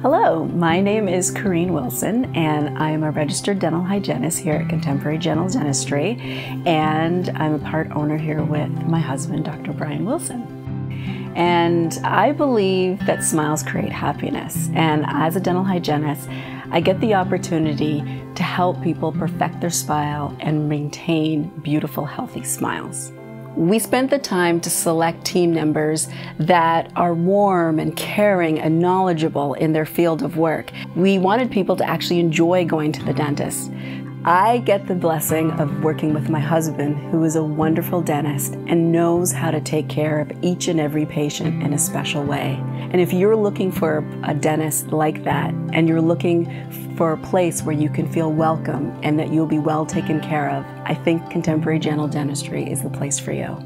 Hello, my name is Kareen Wilson, and I am a registered dental hygienist here at Contemporary Gentle Dentistry, and I'm a part owner here with my husband, Dr. Brian Wilson. And I believe that smiles create happiness, and as a dental hygienist, I get the opportunity to help people perfect their smile and maintain beautiful, healthy smiles. We spent the time to select team members that are warm and caring and knowledgeable in their field of work. We wanted people to actually enjoy going to the dentist. I get the blessing of working with my husband, who is a wonderful dentist and knows how to take care of each and every patient in a special way. And if you're looking for a dentist like that, and you're looking for a place where you can feel welcome and that you'll be well taken care of, I think Contemporary Gentle Dentistry is the place for you.